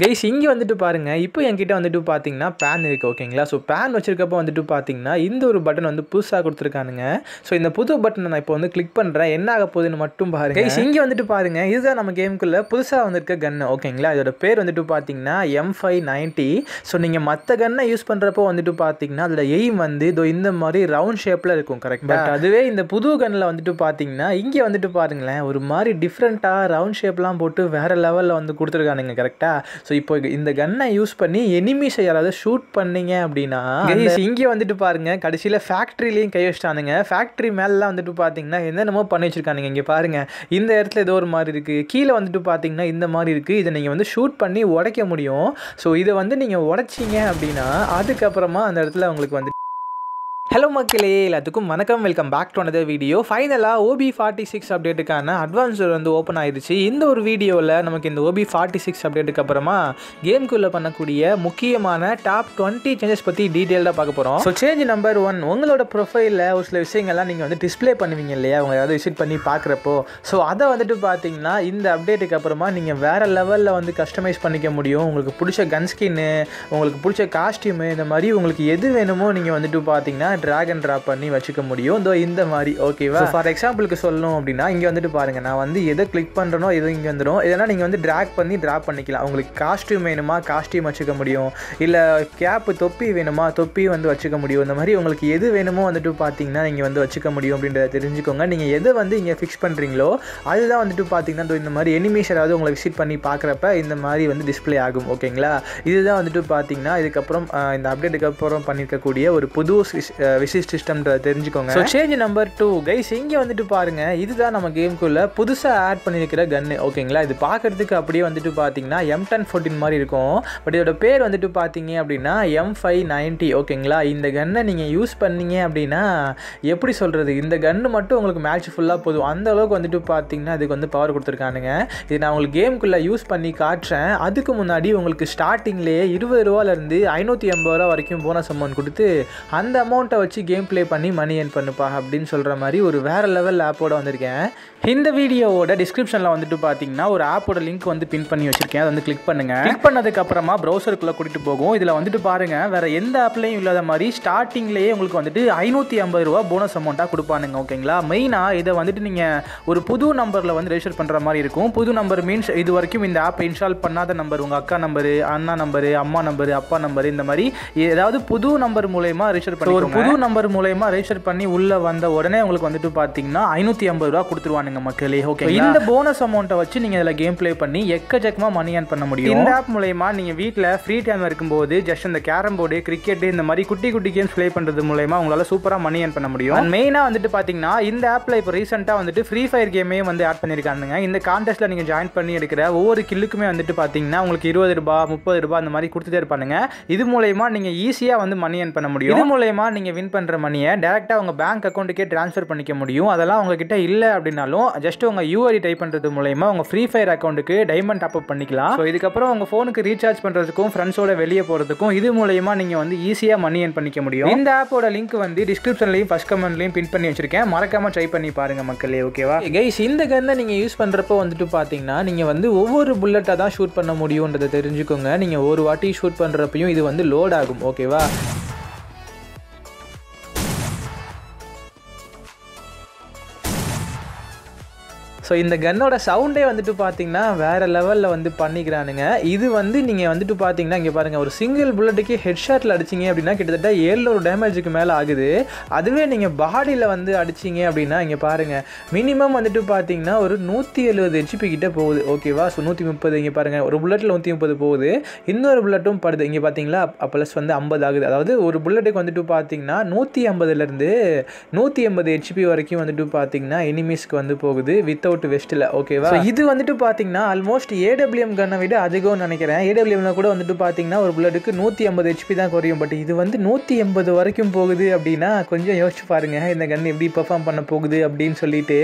Guys இங்கே வந்துட்டு பாருங்கள் இப்போ என்கிட்ட வந்துட்டு பார்த்தீங்கன்னா பேன் இருக்குது ஓகேங்களா ஸோ பேன் வச்சிருக்கப்போ வந்துட்டு பார்த்தீங்கன்னா இந்த ஒரு பட்டன் வந்து புதுசாக கொடுத்துருக்கானுங்க. ஸோ இந்த புது பட்டனை நான் இப்போ வந்து கிளிக் பண்ணுறேன் என்ன ஆக போகுதுன்னு மட்டும் பாருங்க. கைஸ் இங்கே வந்துட்டு பாருங்க. இதுதான் நம்ம கேமுக்குள்ள புதுசாக வந்திருக்க கன்னு ஓகேங்களா இதோட பேர் வந்துட்டு பார்த்தீங்கன்னா எம் ஃபைவ் நைன்ட்டி ஸோ நீங்கள் மற்ற கன்னை யூஸ் பண்ணுறப்போ வந்துட்டு பார்த்தீங்கன்னா அதோட எய்ம் வந்து இதோ இந்த மாதிரி ரவுண்ட் ஷேப்பில் இருக்கும் கரெக்ட் பட் அதுவே இந்த புது கன்னில் வந்துட்டு பார்த்தீங்கன்னா இங்கே வந்துட்டு பாருங்களேன். ஒரு மாதிரி டிஃப்ரெண்ட்டாக ரவுண்ட் ஷேப்லாம் போட்டு வேறு லெவலில் வந்து கொடுத்துருக்கானுங்க கரெக்டாக ஸோ இப்போ இந்த கன்னை யூஸ் பண்ணி எனிமிஸை யாராவது ஷூட் பண்ணீங்க அப்படின்னா இங்கே வந்துட்டு பாருங்க கடைசியில் ஃபேக்ட்ரிலையும் கை வச்சிட்டானுங்க. ஃபேக்ட்ரி மேலாம் வந்துட்டு பார்த்தீங்கன்னா என்னென்னமோ பண்ணி வச்சிருக்கானுங்க இங்கே பாருங்க. இந்த இடத்துல ஏதோ ஒரு மாதிரி இருக்குது கீழே வந்துட்டு பார்த்தீங்கன்னா இந்த மாதிரி இருக்குது இதை நீங்கள் வந்து ஷூட் பண்ணி உடைக்க முடியும். ஸோ இதை வந்து நீங்கள் உடைச்சிங்க அப்படின்னா அதுக்கப்புறமா அந்த இடத்துல உங்களுக்கு வந்து ஹலோ மக்களே எல்லாத்துக்கும் வணக்கம். Welcome back to another video ஃபைனலாக ஓபி ஃபார்ட்டி சிக்ஸ் அப்டேட்டுக்கான அட்வான்ஸ் வந்து ஓப்பன் ஆயிடுச்சு இந்த ஒரு வீடியோவில் நமக்கு இந்த ஓபி ஃபார்ட்டி சிக்ஸ் அப்டேட்டுக்கு அப்புறமா கேம்குள்ளே பண்ணக்கூடிய முக்கியமான டாப் டுவெண்ட்டி சேஞ்சஸ் பற்றி டீட்டெயிலாக பார்க்க போகிறோம் ஸோ சேஞ்ச் நம்பர் ஒன் உங்களோட ப்ரொஃபைலில் ஒரு சில விஷயங்கள்லாம் நீங்கள் வந்து டிஸ்பிளே பண்ணுவீங்க இல்லையா? அவங்க ஏதாவது விசிட் பண்ணி பார்க்குறப்போ. ஸோ அதை வந்துட்டு பார்த்தீங்கன்னா இந்த அப்டேட்டுக்கு அப்புறமா நீங்கள் வேறு லெவலில் வந்து கஸ்டமைஸ் பண்ணிக்க முடியும். உங்களுக்கு பிடிச்ச கன் ஸ்கின்னு உங்களுக்கு பிடிச்ச காஸ்டியூமு இந்த மாதிரி உங்களுக்கு எது வேணுமோ நீங்கள் வந்துட்டு பார்த்தீங்கன்னா ட்ராக் அண்ட் ட்ராப் பண்ணி வச்சுக்க முடியும். இதோ இந்த மாதிரி ஓகேவா ஃபார் எக்ஸாம்பிளுக்கு சொல்லணும் அப்படின்னா இங்கே வந்துட்டு பாருங்கள் நான் வந்து எதை கிளிக் பண்ணுறனோ எது இங்கே வந்துடும் இதெல்லாம் நீங்கள் வந்து ட்ராக் பண்ணி ட்ராப் பண்ணிக்கலாம். உங்களுக்கு காஸ்ட்யூம் வேணுமா காஸ்ட்யூம் வச்சுக்க முடியும். இல்லை கேப்பு தொப்பி வேணுமா தொப்பி வந்து வச்சுக்க முடியும். இந்த மாதிரி உங்களுக்கு எது வேணுமோ வந்துட்டு பார்த்தீங்கன்னா நீங்கள் வந்து வச்சுக்க முடியும் அப்படின்றத தெரிஞ்சுக்கோங்க. நீங்கள் எதை வந்து இங்கே ஃபிக்ஸ் பண்ணுறீங்களோ அதுதான் வந்துட்டு பார்த்தீங்கன்னா இந்த மாதிரி எனிமேஷ் ஏதாவது உங்களை விசிட் பண்ணி பார்க்குறப்ப இந்த மாதிரி வந்து டிஸ்பிளே ஆகும் ஓகேங்களா இதுதான் வந்துட்டு பார்த்தீங்கன்னா இதுக்கப்புறம் இந்த அப்டேட்டுக்கு அப்புறம் பண்ணியிருக்கக்கூடிய ஒரு புது விசிட் சிஸ்டம்ன்ற தெரிஞ்சுக்கோங்க. So change number two guys இங்கே வந்துட்டு பாருங்க. இதுதான் நம்ம கேமுக்குள்ள புதுசாக ஆட் பண்ணியிருக்கிற கன்னு ஓகேங்களா இது பார்க்கறதுக்கு அப்படியே வந்துட்டு பார்த்தீங்கன்னா எம் டென் ஃபோர்டீன் மாதிரி இருக்கும். பட் இதோட பேர் வந்துட்டு பார்த்தீங்க அப்படின்னா எம் ஃபைவ் நைன்ட்டி ஓகேங்களா இந்த கன்னை நீங்கள் யூஸ் பண்ணீங்க அப்படின்னா எப்படி சொல்கிறது இந்த கன்று மட்டும் உங்களுக்கு மேட்ச் ஃபுல்லாக போதும். அந்த அளவுக்கு வந்துட்டு பார்த்தீங்கன்னா அதுக்கு வந்து பவர் கொடுத்துருக்கானுங்க. இது நான் உங்களுக்கு கேம்குள்ளே யூஸ் பண்ணி காட்டுறேன். அதுக்கு முன்னாடி உங்களுக்கு ஸ்டார்டிங்லேயே இருபது ரூபாலேருந்து ஐநூற்றி எண்பது ரூபா வரைக்கும் போனஸ் அமௌண்ட் கொடுத்து அந்த அமௌண்ட்டை வச்சு கேம் ப்ளே பண்ணி மணி ஏர்ன் பண்ணுப்பா அப்படின்னு சொல்கிற மாதிரி ஒரு வேறு லெவல் ஆப்போட வந்திருக்கேன். இந்த வீடியோவோட டிஸ்கிரிப்ஷனில் வந்துட்டு பார்த்தீங்கன்னா ஒரு ஆப்போட லிங்க் வந்து பின் பண்ணி வச்சிருக்கேன். அதை வந்து கிளிக் பண்ணுங்க. கிளிக் பண்ணதுக்கு அப்புறமா ப்ரௌசருக்குள்ளே கூட்டிட்டு போகும். இதில் வந்துட்டு பாருங்க வேற எந்த ஆப்லையும் இல்லாத மாதிரி ஸ்டார்டிங்லேயே உங்களுக்கு வந்துட்டு ஐநூற்றி ஐம்பது ரூபா போனஸ் அமௌண்ட்டாக கொடுப்பானுங்க ஓகேங்களா மெயினாக இதை வந்துட்டு நீங்கள் ஒரு புது நம்பரில் வந்து ரெஜிஸ்டர் பண்ணுற மாதிரி இருக்கும். புது நம்பர் மீன்ஸ் இது வரைக்கும் இந்த ஆப்பை இன்ஸ்டால் பண்ணாத நம்பர் உங்கள் அக்கா நம்பரு அண்ணா நம்பரு அம்மா நம்பரு அப்பா நம்பரு இந்த மாதிரி ஏதாவது புது நம்பர் மூலயமா ரெஜிஸ்டர் பண்ணி ஒரு புது நம்பர் மூலயமா ரெஜிஸ்டர் பண்ணி உள்ள வந்த உடனே உங்களுக்கு வந்துட்டு பார்த்தீங்கன்னா ஐநூற்றி ஐம்பது ரூபா கொடுத்துருவானுங்க மக்களே ஓகே இந்த போனஸ் அமௌண்ட்டை வச்சு நீங்கள் இதில் கேம் ப்ளே பண்ணி எக்கச்சக்கமாக மணி ஏர்ன் பண்ண முடியும். இந்த ஆப் மூலயமா நீங்கள் வீட்டில் ஃப்ரீ டைம் இருக்கும்போது ஜஸ்ட் இந்த கேரம் போர்டு கிரிக்கெட் இந்த மாதிரி குட்டி குட்டி கேம்ஸ் ப்ளே பண்ணுறது மூலயமா உங்களால் சூப்பராக மணி ஏர்ன் பண்ண முடியும். மெயினாக வந்துட்டு பார்த்தீங்கன்னா இந்த ஆப்பில் இப்போ ரீசெண்டாக வந்துட்டு ஃப்ரீ ஃபயர் கேமே வந்து ஆட் பண்ணியிருக்கானுங்க இந்த கான்டெஸ்ட்டில் நீங்கள் ஜாயின் பண்ணி எடுக்கிற ஒவ்வொரு கில்லுக்குமே வந்துட்டு பார்த்தீங்கன்னா உங்களுக்கு இருபது ரூபாய் முப்பது ரூபாய் அந்த மாதிரி கொடுத்துட்டே இருப்பானுங்க. இது மூலயமா நீங்கள் ஈஸியாக வந்து மணி ஏர்ன் பண்ண முடியும். இது மூலயமா நீங்கள் வின் பண்ணுற மணியை டேரெக்டாக உங்கள் பேங்க் அக்கௌண்ட்டுக்கே ட்ரான்ஸ்ஃபர் பண்ணிக்க முடியும். அதெல்லாம் உங்ககிட்ட இல்லை அப்படின்னாலும் ஜஸ்ட் உங்கள் யூஐடி டைப் பண்ணுறது மூலயமா உங்கள் ஃப்ரீ ஃபயர் அக்கௌண்ட்டுக்கு டைமண்ட் டாப் அப் பண்ணிக்கலாம். ஸோ இதுக்கப்புறம் உங்கள் ஃபோனுக்கு ரீசார்ஜ் பண்ணுறதுக்கும் ஃப்ரெண்ட்ஸோட வெளியே போகிறதுக்கும் இது மூலயமா நீங்கள் வந்து ஈஸியாக மணி ஏர்ன் பண்ணிக்க முடியும். இந்த ஆப்போட லிங்க் வந்து டிஸ்கிரிப்ஷன்லையும் ஃபஸ்ட் கமெண்ட்லையும் பின் பண்ணி வச்சிருக்கேன். மறக்காம ட்ரை பண்ணி பாருங்க மக்களே ஓகேவா கைஸ் இந்த கன்னை நீங்கள் யூஸ் பண்ணுறப்போ வந்துட்டு பார்த்தீங்கன்னா நீங்கள் வந்து ஒவ்வொரு புல்லட்டாக தான் ஷூட் பண்ண முடியுன்றதை தெரிஞ்சுக்கோங்க. நீங்கள் ஒரு வாட்டி ஷூட் பண்ணுறப்பையும் இது வந்து லோட் ஆகும் ஓகேவா ஸோ இந்த கன்னோட சவுண்டே வந்துட்டு பார்த்தீங்கன்னா வேறு லெவலில் வந்து பண்ணிக்கிறானுங்க. இது வந்து நீங்கள் வந்துட்டு பார்த்தீங்கன்னா இங்கே பாருங்கள் ஒரு சிங்கிள் புல்லட்டுக்கு ஹெட் ஷாட்டில் அடிச்சிங்க அப்படின்னா கிட்டத்தட்ட ஏழ்நூறு டேமேஜுக்கு மேலே ஆகுது. அதுவே நீங்கள் பாடியில் வந்து அடிச்சிங்க அப்படின்னா இங்கே பாருங்கள் மினிமம் வந்துட்டு பார்த்தீங்கன்னா ஒரு நூற்றி எழுபது ஹெச்பி கிட்ட போகுது. ஓகேவா ஸோ நூற்றி முப்பது இங்கே பாருங்கள் ஒரு புல்லட்டில் நூற்றி முப்பது போகுது. இன்னொரு புல்லட்டும் படுது. இங்கே பார்த்தீங்களா ப்ளஸ் வந்து ஐம்பது ஆகுது. அதாவது ஒரு புல்லட்டுக்கு வந்துட்டு பார்த்தீங்கன்னா நூற்றி ஐம்பதுலேருந்து நூற்றி எண்பது ஹெச்பி வரைக்கும் வந்துட்டு பார்த்தீங்கன்னா எனிமீஸ்க்கு வந்து போகுது. வித்தவுட் வெஸ்ட்டில் ஓகேவா இது வந்துட்டு பார்த்தீங்கன்னா ஆல்மோஸ்ட் ஏடபிள்யூஎம் கன்னை விட அதிகம்னு நினைக்கிறேன். ஏடபிள்யூஎம்ல கூட வந்துட்டு பார்த்தீங்கன்னா ஒரு புல்லட்டுக்கு நூற்றி ஐம்பது ஹெச்பி தான் குறையும். பட் இது வந்து நூற்றி எண்பது வரைக்கும் போகுது அப்படின்னா கொஞ்சம் யோசிச்சு பாருங்க. இந்த கன் எப்படி பெர்ஃபார்ம் பண்ண போகுது அப்படின்னு சொல்லிட்டு.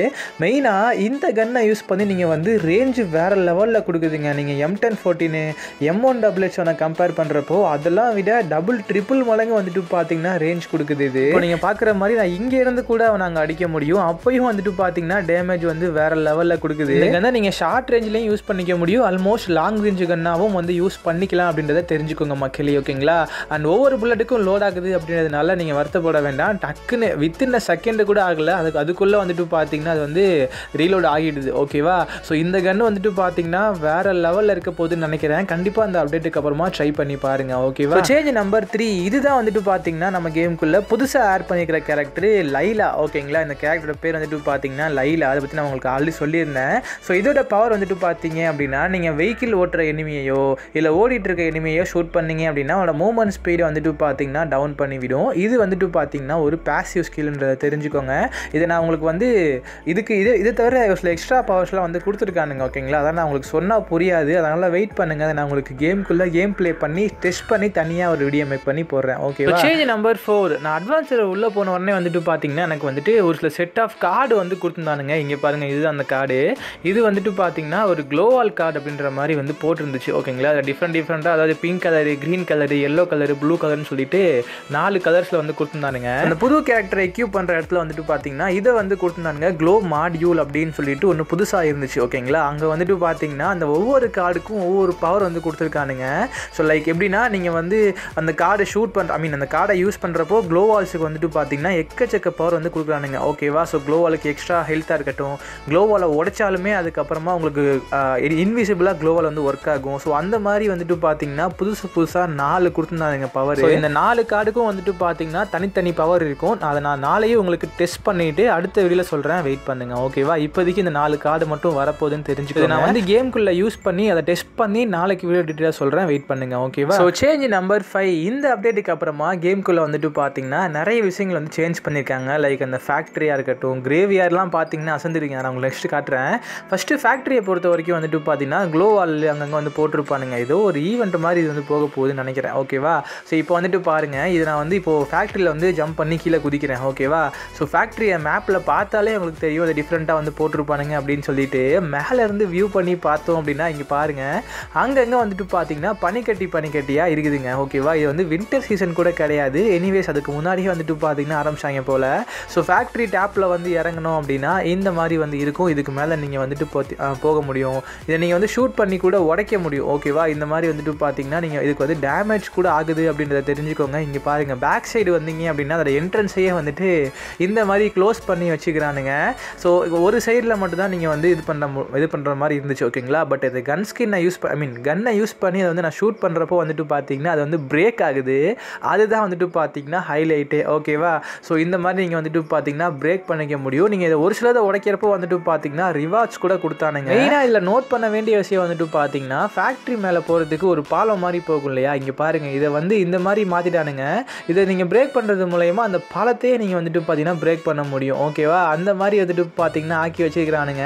மெயினாக இந்த கன்னை யூஸ் பண்ணி நீங்கள் வந்து ரேஞ்சு வேற லெவலில் கொடுக்குதுங்க. நீங்கள் எம் டென் ஃபோர்டீனு எம் ஒன் டபுள் ஹெச் ஒனை கம்பேர் பண்ணுறப்போ அதெல்லாம் விட டபுள் ட்ரிபிள் மடங்கு வந்துட்டு பார்த்தீங்கன்னா ரேஞ்ச் கொடுக்குது இது. இப்போ நீங்கள் பார்க்குற மாதிரி நான் இங்கே இருந்து கூட நாங்கள் அடிக்க முடியும். அப்பயும் வந்துட்டு பார்த்தீங்கன்னா டேமேஜ் வந்து வேற லெவலில் கொடுக்குது. இந்த கன்னை நீங்கள் ஷார்ட் ரேஞ்சிலையும் யூஸ் பண்ணிக்க முடியும். ஆல்மோஸ்ட் லாங் ரேஞ்சு கன்னாவும் வந்து யூஸ் பண்ணிக்கலாம் அப்படின்றத தெரிஞ்சுக்கோங்க மக்களே ஓகேங்களா? அண்ட் ஒவ்வொரு புல்லட்டுக்கும் லோட் ஆகுது அப்படின்றதுனால நீங்கள் வருத்தப்பட வேண்டாம். டக்குன்னு வித்தின் செகண்டு கூட ஆகலை. அதுக்கு அதுக்குள்ளே வந்துட்டு பார்த்தீங்கன்னா அது வந்து ரீலோட் ஆகிடுது ஓகேவா? ஸோ இந்த கன்று வந்துட்டு பார்த்தீங்கன்னா வேற லெவலில் இருக்க போகுதுன்னு நினைக்கிறேன். கண்டிப்பாக அந்த அப்டேட்டுக்கு அப்புறமா ட்ரை பண்ணி பாருங்க ஓகேவா? சேஞ்ச் நம்பர் த்ரீ இதுதான் வந்துட்டு பார்த்தீங்கன்னா நம்ம கேமுக்குள்ளே புதுசாக ஆட் பண்ணிக்கிற கேரக்டர் லைலா ஓகேங்களா? இந்த கேரக்டரோட பேர் வந்துட்டு பார்த்தீங்கன்னா லைலா. அதை பற்றி நான் உங்களுக்கு ஆல்ரெடி சொல்லியிருந்தேன். ஸோ இதோட பவர் வந்துட்டு பார்த்தீங்க அப்படின்னா நீங்கள் வெஹிக்கிள் ஓட்டுற எனிமையோ இல்லை ஓடிட்டு இருக்க எனிமையோ ஷூட் பண்ணீங்க அப்படின்னா அவனோட மூவ்மெண்ட் ஸ்பீடை வந்துட்டு பார்த்தீங்கன்னா டவுன் பண்ணிவிடும். இது வந்துட்டு பார்த்தீங்கன்னா ஒரு பேசிவ் ஸ்கில்ன்றதை தெரிஞ்சுக்கோங்க. இதை நான் உங்களுக்கு வந்து இதுக்கு இது இது தவிர சில எக்ஸ்ட்ரா பவர்ஸ்லாம் வந்து கொடுத்துருக்கானுங்க ஓகேங்களா அதான் நான் உங்களுக்கு சொன்னால் புரியாது. அதனால் வெயிட் பண்ணுங்கள் அதை நான் உங்களுக்கு கேம்குள்ளே கேம் ப்ளே பண்ணி டெஸ்ட் பண்ணி தனியாக ஒரு வீடியோ மேக் பண்ணி போடுறேன் ஓகே சேஞ்ச் நம்பர் ஃபோர் நான் அட்வான்ஸர் உள்ளே போன உடனே வந்துட்டு பார்த்தீங்கன்னா எனக்கு வந்துட்டு ஒரு சில செட் ஆஃப் கார்டு வந்து கொடுத்துருந்தானுங்க. இங்கே பாருங்கள் இதுதான் அந்த கார்டு இது வந்துட்டு பார்த்தீங்கன்னா ஒரு க்ளோவால் கார்டு அப்படின்ற மாதிரி வந்து போட்டிருந்துச்சு. ஓகேங்களா அதில் டிஃப்ரெண்ட் டிஃப்ரெண்ட்டாக அதாவது pink colour green colour yellow colour blue கலர்னு சொல்லிட்டு நாலு கலர்ஸில் வந்து கொடுத்துருந்தானுங்க. அந்த புது கேரக்டரை எக்யூப் பண்ணுற இடத்துல வந்துட்டு பார்த்தீங்கன்னா இதை வந்து கொடுத்துருந்தானுங்க க்ளோ மாடியூல் அப்படின்னு சொல்லிட்டு ஒன்று புதுசாக இருந்துச்சு. ஓகேங்களா அங்கே வந்துட்டு பார்த்தீங்கன்னா அந்த ஒவ்வொரு கார்டுக்கும் ஒவ்வொரு பவர் வந்து கொடுத்துருக்கானுங்க. ஸோ லைக் எப்படின்னா நீங்கள் வந்து அந்த கார்டை ஷூட் பண்ணுற ஐ மீன் அந்த கார்டை யூஸ் பண்ணுறப்போ க்ளோ வால்ஸுக்கு வந்துட்டு பார்த்தீங்கன்னா எக்கச்சக்க பவர் வந்து கொடுக்குறானுங்க. ஓகேவா ஸோ க்ளோ வாலுக்கு எக்ஸ்ட்ரா ஹெல்த்தாக இருக்கட்டும் க்ளோ வாலை உடைச்சாலுமே அதுக்கப்புறமா உங்களுக்கு இன்விசிபிளாக க்ளோ வால் வந்து ஒர்க் ஆகும். ஸோ அந்த மாதிரி வந்துட்டு பார்த்தீங்கன்னா புதுசு புதுசாக நாலு கொடுத்துருந்தாங்க பவர் இந்த நாலு கார்டுக்கும் வந்துட்டு பார்த்தீங்கன்னா தனித்தனி பவர் இருக்கும். அதை நான் நாளையும் உங்களுக்கு டெஸ்ட் பண்ணிட்டு அடுத்த வீடியோவில் சொல்கிறேன் வெயிட் பண்ணுங்க. ஓகேவா இப்போதைக்கு இந்த நாலு கார்டு மட்டும் வரப்போகுதுன்னு தெரிஞ்சுக்கோ நான் வந்து கேம்குள்ளே யூஸ் பண்ணி அதை டெஸ்ட் பண்ணி நாளைக்கு வீடியோ டீட்டெயிலாக சொல்கிறேன் வெயிட் பண்ணுங்க. ஓகேவா ஸோ சேஞ்ச் நம்பர் ஃபைவ் இந்த அப்டேட்டுக்கு அப்புறமா கேம்குள்ளே வந்துட்டு பார்த்தீங்கன்னா நிறைய விஷயங்கள் வந்து சேஞ்ச் பண்ணியிருக்காங்க லைக் அந்த ஃபேக்ட்ரியாக இருக்கட்டும் கிரேவியார்லாம் பார்த்தீங்கன்னா அசந்துருக்கீங்க நான் உங்களுக்கு ஃபஸ்ட்டு காட்டுறேன். ஃபஸ்ட்டு ஃபேக்ட்ரியை பொறுத்த வரைக்கும் வந்துட்டு பார்த்தீங்கன்னா க்ளோ வால் அங்கங்கே வந்து போட்டிருப்பானுங்க. ஏதோ ஒரு ஈவெண்ட் மாதிரி இது வந்து போக போகுதுன்னு நினைக்கிறேன். ஓகேவா ஸோ இப்போ வந்துட்டு பாருங்கள் இது நான் வந்து இப்போது ஃபேக்ட்ரியில் வந்து ஜம்ப் பண்ணி கீழே குதிக்கிறேன். ஓகேவா ஸோ ஃபேக்ட்ரியை மேப்பில் பார்த்தாலே உங்களுக்கு தெரியும். அது டிஃப்ரெண்ட்டாக வந்து போட்டிருப்பானுங்க அப்படின்னு சொல்லிட்டு மேலே இருந்து வியூ பண்ணி பார்த்தோம் அப்படின்னா இங்கே பாருங்கள் அங்கங்கே வந்துட்டு பார்த்தீங்கன்னா பனிக்கட்டி பனிக்கட்டியாக இருக்குதுங்க. ஓகேவா இது வந்து வின்டர் சீசன் கூட கிடையாது. எனிவேஸ் அதுக்கு முன்னாடியே வந்துட்டு பார்த்தீங்கன்னா ஆரம்பிச்சாங்க போல். ஸோ ஃபேக்ட்ரி டேப்பில் வந்து இறங்கணும் அப்படின்னா இந்த மாதிரி வந்து இருக்கும். இதுக்கு மேலே நீங்கள் வந்துட்டு போத்தி- போக முடியும். இதை நீங்கள் வந்து ஷூட் பண்ணி கூட உடைக்க முடியும். ஓகேவா இந்த மாதிரி வந்துட்டு பார்த்தீங்கன்னா நீங்கள் இதுக்கு வந்து டேமேஜ் கூட ஆகுது அப்படின்றத தெரிஞ்சுக்கோங்க. இங்கே பாருங்கள் பேக் சைடு வந்தீங்க அப்படின்னா அதோட என்ட்ரன்ஸையே வந்துட்டு இந்த மாதிரி க்ளோஸ் பண்ணி வச்சுக்கிறானுங்க. ஸோ ஒரு சைடில் மட்டும்தான் நீங்கள் வந்து இது பண்ண மு- இது பண்ணுற மாதிரி இருந்துச்சு ஓகேங்களா பட் இது கன் ஸ்கின்னை யூஸ் ஐ மீன் கன்னை யூஸ் பண்ணி அதை வந்து நான் ஷூட் பண்ணுறப்போ வந்துட்டு பார்த்தீங்கன்னா அது வந்து பிரேக் ஆகுது. அதுதான் வந்துட்டு பார்த்தீங்கன்னா ஹைலைட்டே ஓகேவா ஸோ இந்த மாதிரி நீங்கள் வந்துட்டு பார்த்தீங்கன்னா பிரேக் பண்ணிக்க முடியும். நீங்கள் இதை ஒரு சிலதை உடைக்கிறப்போ வந்துட்டு பார்த்தீங்கன்னா ரிவார்ட்ஸ் கூட கொடுத்தானுங்க. மெயினாக இதில் நோட் பண்ண வேண்டிய விஷயம் வந்துட்டு பார்த்தீங்கன்னா ஃபேக்ட்ரி மேலே போகிறதுக்கு ஒரு பாலம் மாதிரி போகும் இல்லையா? இங்கே பாருங்கள் இதை வந்து இந்த மாதிரி மாற்றிட்டானுங்க இதை நீங்கள் பிரேக் பண்ணுறது மூலயமா அந்த பாலத்தையே நீங்கள் வந்துட்டு பார்த்தீங்கன்னா பிரேக் பண்ண முடியும். ஓகேவா அந்த மாதிரி வந்துட்டு பார்த்தீங்கன்னா ஆக்கி வச்சிருக்கிறானுங்க.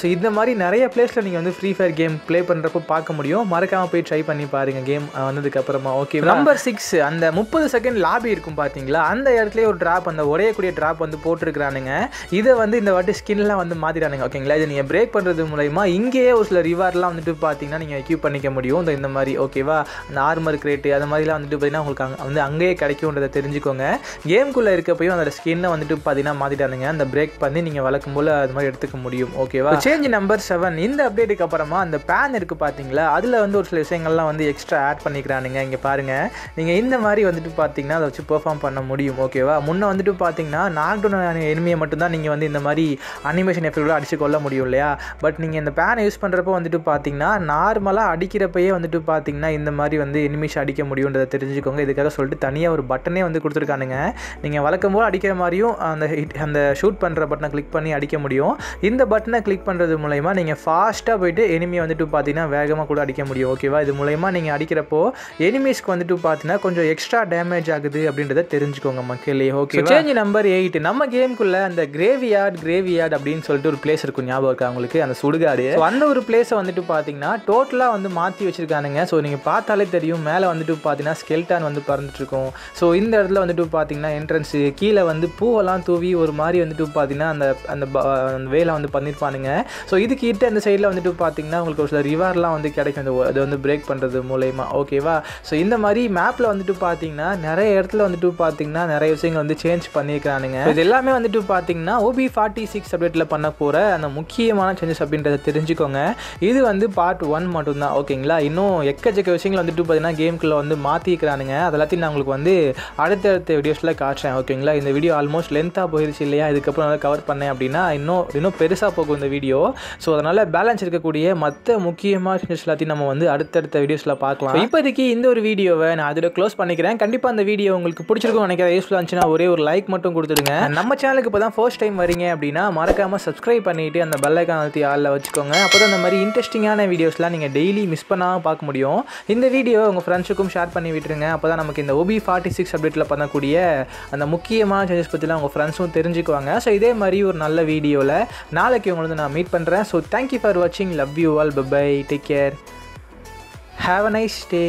ஸோ இந்த மாதிரி நிறைய பிளேஸில் நீங்கள் வந்து ஃப்ரீ ஃபயர் கேம் ப்ளே பண்ணுறப்போ பார்க்க முடியும். மறக்காமல் போய் ட்ரை பண்ணி பாருங்கள் கேம் வந்ததுக்கு அப்புறமா. ஓகே நம்பர் சிக்ஸ் அந்த முப்பது செகண்ட் லாபி இருக்கும் பார்த்தீங்களா? அந்த இடத்துலயே ஒரு ட்ராப் அந்த உடையக்கூடிய ட்ராப் வந்து போட்டிருக்கிறானுங்க. இதை வந்து இந்த வாட்டி ஸ்கின்லாம் வந்து மாற்றிட்டானுங்க ஓகேங்களா இதை நீங்கள் பிரேக் பண்ணுறது மூலயமா இங்கேயே ஒரு சில ரிவார்ட்லாம் வந்துட்டு பார்த்தீங்கன்னா நீங்கள் எக்யூப் பண்ணிக்க முடியும். இந்த இந்த மாதிரி ஓகேவா அந்த ஆர்மர் கிரேட்டு அது மாதிரிலாம் வந்துட்டு பார்த்தீங்கன்னா உங்களுக்கு அங்கே வந்து அங்கேயே கிடைக்கும்ன்றதை தெரிஞ்சுக்கோங்க. கேம்குள்ளே இருக்கப்பையும் அந்த ஸ்கின்னை வந்துட்டு பார்த்தீங்கன்னா மாற்றிட்டானுங்க அந்த பிரேக் பண்ணி நீங்கள் வளர்க்கும் போல் அது மாதிரி எடுத்துக்க முடியும் ஓகேவா சேஞ்ச் நம்பர் செவன் இந்த அப்டேட்டுக்கு அப்புறமா அந்த பேன் இருக்குது பார்த்தீங்களா அதில் வந்து ஒரு சில விஷயங்கள்லாம் வந்து எக்ஸ்ட்ரா ஆட் பண்ணிக்கிறானுங்க. இங்கே பாருங்கள் நீங்கள் இந்த மாதிரி வந்துட்டு பார்த்தீங்கன்னா அதை வச்சு பெர்ஃபார்ம் பண்ண முடியும் ஓகேவா முன்னே வந்துட்டு பார்த்தீங்கன்னா நாக்டவுன் எனிமையை மட்டும்தான் நீங்கள் வந்து இந்த மாதிரி அனிமேஷன் எஃபெக்டோட அடிச்சு கொள்ள முடியும் இல்லையா? பட் நீங்கள் இந்த பேனை யூஸ் பண்ணுறப்போ வந்துட்டு பார்த்தீங்கன்னா நார்மலாக அடிக்கிறப்பயே வந்துட்டு பார்த்தீங்கன்னா இந்த மாதிரி வந்து எனிமிஷ் அடிக்க முடியுன்றதை தெரிஞ்சுக்கோங்க. இதுக்காக சொல்லிட்டு தனியாக ஒரு பட்டனே வந்து கொடுத்துருக்கானுங்க. நீங்கள் வழக்கம் போல் அடிக்கிற மாதிரியும் அந்த அந்த ஷூட் பண்ணுற பட்டனை கிளிக் பண்ணி அடிக்க முடியும். இந்த பட்டனை கிளிக் பண்ணுறது மூலயமா நீங்கள் ஃபாஸ்ட்டாக போயிட்டு எனிமியை வந்துட்டு பார்த்தீங்கன்னா வேகமாக கூட அடிக்க முடியும். ஓகேவா இது மூலயமா நீங்கள் அடிக்கிறப்போ எனிமீஸ்க்கு வந்துட்டு பார்த்தீங்கன்னா கொஞ்சம் எக்ஸ்ட்ரா டேமேஜ் ஆகுது அப்படின்றத தெரிஞ்சுக்கோங்க மக்களே. ஓகே சேஞ்ச் நம்பர் எயிட் நம்ம கேமுக்குள்ள அந்த கிரேவியார்ட் கிரேவியார்ட் அப்படின்னு சொல்லிட்டு ஒரு பிளேஸ் இருக்கும் ஞாபகம் இருக்கா உங்களுக்கு? அந்த சுடுகாடு. அந்த ஒரு பிளேஸை வந்துட்டு பார்த்தீங்கன்னா டோட்டலாக வந்து மாற்றி வச்சிருக்கானுங்க. ஸோ நீங்கள் பார்த்தாலே தெரியும் மேலே வந்துட்டு பார்த்தீங்கன்னா ஸ்கெல்டான் வந்து பறந்துட்டுருக்கும். ஸோ இந்த இடத்துல வந்துட்டு பார்த்தீங்கன்னா என்ட்ரன்ஸு கீழே வந்து பூவெல்லாம் தூவி ஒரு மாதிரி வந்துட்டு பார்த்தீங்கன்னா அந்த அந்த வேலை வந்து பண்ணியிருப்பானுங்க ஸோ இதுக்கிட்ட அந்த சைடில் வந்துட்டு பார்த்தீங்கன்னா உங்களுக்கு ஒரு சில ரிவார்லாம் வந்து கிடைக்கும். அந்த அது வந்து பிரேக் பண்ணுறது மூலயமா. ஓகேவா ஸோ இந்த மாதிரி மேப்பில் வந்துட்டு பார்த்தீங்கன்னா நிறைய இடத்துல வந்துட்டு பார்த்தீங்கன்னா நிறைய விஷயங்கள் வந்து சேஞ்ச் பண்ணியிருக்கிறானுங்க இது எல்லாமே வந்துட்டு பார்த்தீங்கன்னா ஓபி ஃபார்ட்டி சிக்ஸ் அப்டேட்டில் பண்ண போகிற அந்த முக்கியமான சேஞ்சஸ் அப்படின்றத தெரிஞ்சுக்கோங்க. இது வந்து பார்ட் ஒன் மட்டும்தான் ஓகேங்களா? இன்னும் எக்கச்சக்க விஷயங்கள் வந்துட்டு பார்த்தீங்கன்னா கேம்குள்ளே வந்து மாற்றிக்கிறானுங்க அதெல்லாத்தையும் நான் உங்களுக்கு வந்து அடுத்தடுத்த வீடியோஸில் காட்டுறேன் ஓகேங்களா? இந்த வீடியோ ஆல்மோஸ்ட் லென்த்தாக போயிருச்சு இல்லையா? இதுக்கப்புறம் நல்லா கவர் பண்ணேன் அப்படின்னா இன்னும் இன்னும் பெருசாக போகும் இந்த வீடியோ ஸோ அதனால் பேலன்ஸ் இருக்கக்கூடிய மற்ற முக்கியமான சேஞ்சஸ் எல்லாத்தையும் நம்ம வந்து அடுத்தடுத்த வீடியோஸில் பார்க்கலாம். இப்போதைக்கு இந்த ஒரு வீடியோவை நான் அதில் க்ளோஸ் பண்ணிக்கிறேன். கண்டிப்பாக அந்த வீடியோ உங்களுக்கு பிடிச்சிருக்கும் நினைக்கிறேன். யூஸ்ஃபுல்லாக இருந்துச்சுன்னா ஒரே ஒரு லைக் மட்டும் கொடுத்துடுங்க. நம்ம சேனலுக்கு இப்போ தான் ஃபர்ஸ்ட் டைம் வரீங்க அப்படின்னா மறக்காமல் சப்ஸ்கிரைப் பண்ணிவிட்டு அந்த பெல் அழுத்தி ஆளில் வச்சுக்கோங்க. அப்போ தான் இந்த மாதிரி இன்ட்ரெஸ்டிங்கான வீடியோஸ்லாம் நீங்கள் டெய்லி மிஸ் பண்ணாமல் பார்க்க முடியும். இந்த வீடியோ உங்கள் ஃப்ரெண்ட்ஸுக்கும் ஷேர் பண்ணி விட்டுருங்க. அப்போ தான் நமக்கு இந்த ஓபி ஃபார்ட்டி சிக்ஸ் அப்டேட்டில் பண்ணக்கூடிய அந்த முக்கியமான சேஞ்சஸ் பற்றிலாம் உங்கள் ஃப்ரெண்ட்ஸும் தெரிஞ்சுக்குவாங்க. ஸோ இதே மாதிரி ஒரு நல்ல வீடியோவில் நாளைக்கு உங்களை வந்து நான் மீட் பண்ணுறேன் ஸோ தேங்க்யூ ஃபார் வாட்சிங் love you all bye take care have a nice day